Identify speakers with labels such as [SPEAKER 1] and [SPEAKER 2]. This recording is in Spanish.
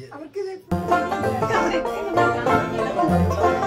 [SPEAKER 1] A ver qué